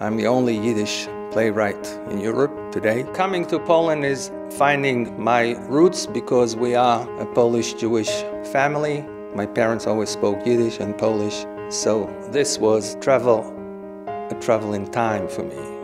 I'm the only Yiddish playwright in Europe today. Coming to Poland is finding my roots because we are a Polish Jewish family. My parents always spoke Yiddish and Polish, so this was travel, a travel in time for me.